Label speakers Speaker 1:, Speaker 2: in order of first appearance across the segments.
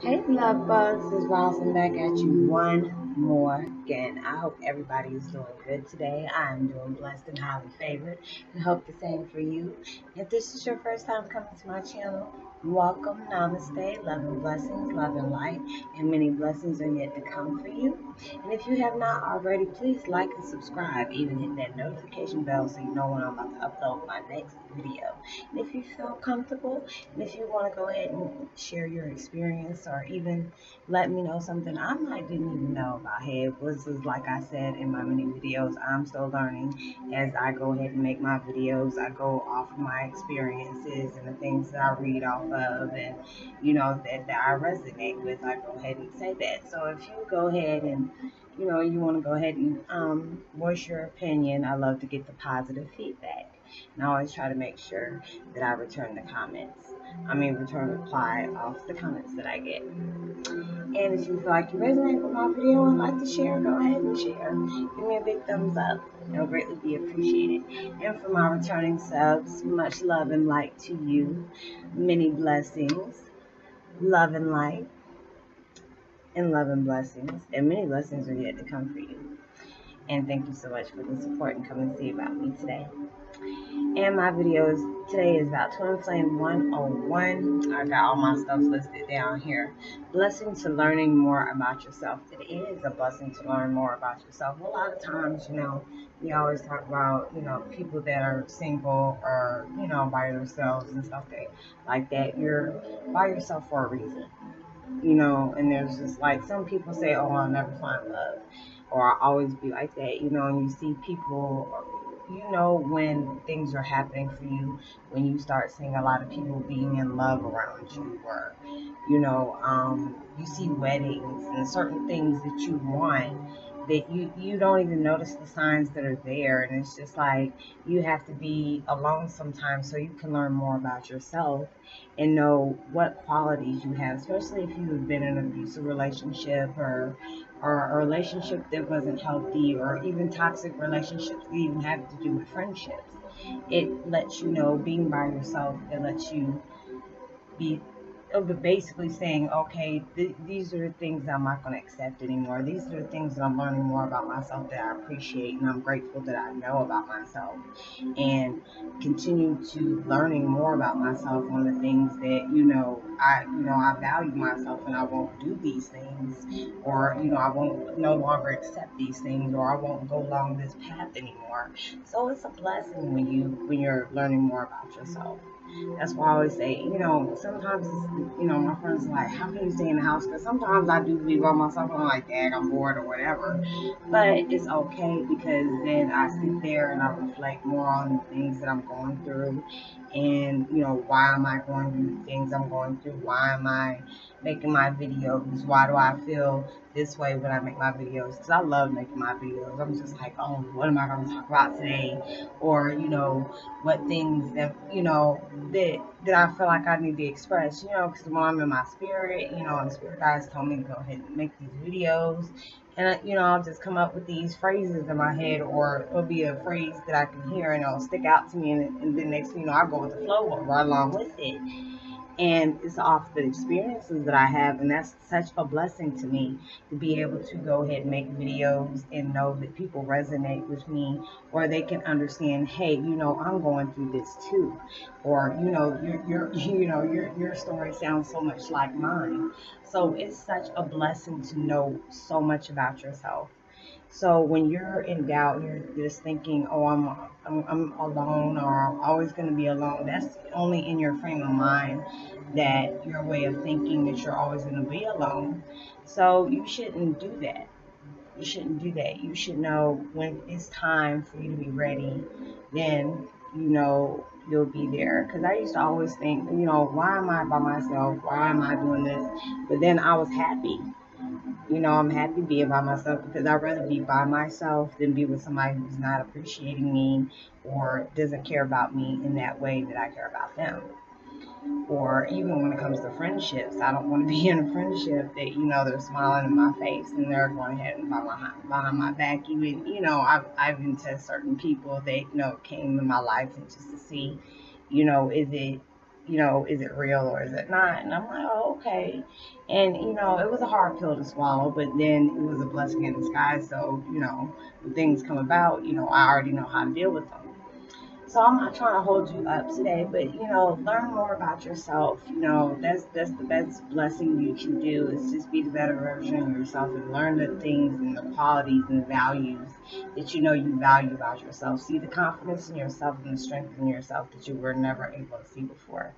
Speaker 1: Hey, love bugs, it's Roslynn back at you one more again. I hope everybody is doing good today. I'm doing blessed and highly favored, and hope the same for you. If this is your first time coming to my channel, welcome, namaste, love and blessings, love and light, and many blessings are yet to come for you. And if you have not already, please like and subscribe, even hit that notification bell so you know when I'm about to upload my next video. And if you feel comfortable, and if you want to go ahead and share your experience, or even let me know something I might didn't even know about. This is like I said in my many videos, I'm still learning as I go ahead and make my videos. I go off of my experiences and the things that I read off of, and you know that, that I resonate with. I go ahead and say that. So if you go ahead and you know you want to go ahead and um, voice your opinion, I love to get the positive feedback. And I always try to make sure that I return the comments. I mean, return reply off the comments that I get. And if you feel like you resonate with my video and like to share, go ahead and share. Give me a big thumbs up. It'll greatly be appreciated. And for my returning subs, much love and light to you. Many blessings. Love and light. And love and blessings. And many blessings are yet to come for you. And thank you so much for the support and coming to see about me today. And my videos today is about Twin Flame 101. I got all my stuff listed down here. Blessing to learning more about yourself. It is a blessing to learn more about yourself. A lot of times, you know, we always talk about, you know, people that are single or, you know, by themselves and stuff that, like that. You're by yourself for a reason. You know, and there's just like some people say, oh, I'll never find love. Or I'll always be like that, you know, and you see people you know when things are happening for you when you start seeing a lot of people being in love around you or you know um, you see weddings and certain things that you want that you you don't even notice the signs that are there. And it's just like you have to be alone sometimes so you can learn more about yourself and know what qualities you have especially if you've been in an abusive relationship or or a relationship that wasn't healthy or even toxic relationships that even have to do with friendships. It lets you know being by yourself it lets you be basically saying, okay, th- these are the things I'm not going to accept anymore. These are the things that I'm learning more about myself that I appreciate and I'm grateful that I know about myself. And continue to learning more about myself on the things that, you know, I, you know, I value myself and I won't do these things or, you know, I won't no longer accept these things or I won't go along this path anymore. So it's a blessing when you, when you're learning more about yourself. That's why I always say, you know, sometimes, you know, my friends are like, how can you stay in the house? Because sometimes I do be by myself and I'm like, dang, I'm bored or whatever. But it's okay because then I sit there and I reflect more on the things that I'm going through and, you know, why am I going through the things I'm going through? Why am I making my videos? Why do I feel this way when I make my videos? Because I love making my videos. I'm just like, oh, what am I going to talk about today? Or, you know, what things that, you know, that, that I feel like I need to express, you know, because when I'm in my spirit, you know, and spirit guys told me to go ahead and make these videos. And, you know, I'll just come up with these phrases in my head, or it'll be a phrase that I can hear and it'll stick out to me. And, and then next thing you know, I go with the flow right along with it and it's off the experiences that I have, and that's such a blessing to me to be able to go ahead and make videos and know that people resonate with me, or they can understand, hey, you know, I'm going through this too, or you know, your your you know your your story sounds so much like mine. So it's such a blessing to know so much about yourself. So when you're in doubt, you're just thinking, "Oh, I'm I'm, I'm alone, or I'm always going to be alone." That's only in your frame of mind that your way of thinking that you're always going to be alone. So you shouldn't do that. You shouldn't do that. You should know when it's time for you to be ready. Then you know you'll be there. Because I used to always think, you know, why am I by myself? Why am I doing this? But then I was happy you know, I'm happy being by myself because I'd rather be by myself than be with somebody who's not appreciating me or doesn't care about me in that way that I care about them. Or even when it comes to friendships, I don't want to be in a friendship that, you know, they're smiling in my face and they're going ahead and behind, behind my back. Even, you know, I've, I've been to certain people that, you know, came in my life and just to see, you know, is it you know, is it real or is it not? And I'm like, oh, okay. And, you know, it was a hard pill to swallow, but then it was a blessing in disguise. So, you know, when things come about, you know, I already know how to deal with them. So I'm not trying to hold you up today, but you know, learn more about yourself. You know, that's that's the best blessing you can do is just be the better version of yourself and learn the things and the qualities and the values that you know you value about yourself. See the confidence in yourself and the strength in yourself that you were never able to see before.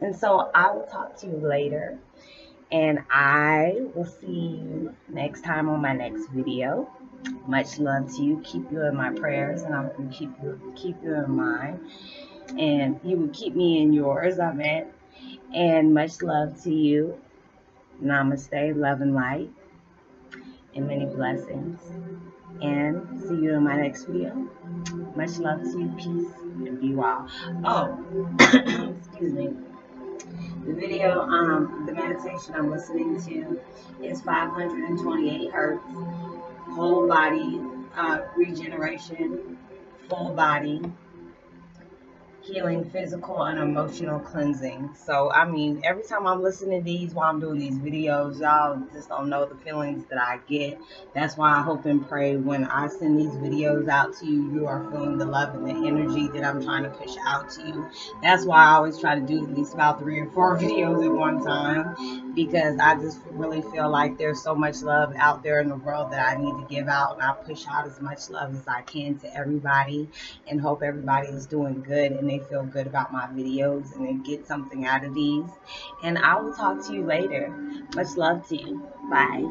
Speaker 1: And so I will talk to you later. And I will see you next time on my next video. Much love to you. Keep you in my prayers, and I'm gonna keep you keep you in mind, and you will keep me in yours. Amen. And much love to you. Namaste, love and light, and many blessings. And see you in my next video. Much love to you. Peace and be well. Oh, excuse me. The video, um, the meditation I'm listening to is 528 hertz whole body uh, regeneration, full body healing, physical and emotional cleansing. So, I mean, every time I'm listening to these while I'm doing these videos, y'all just don't know the feelings that I get. That's why I hope and pray when I send these videos out to you, you are feeling the love and the energy that I'm trying to push out to you. That's why I always try to do at least about three or four videos at one time because I just really feel like there's so much love out there in the world that I need to give out. And I push out as much love as I can to everybody and hope everybody is doing good and they feel good about my videos and they get something out of these. And I will talk to you later. Much love to you. Bye.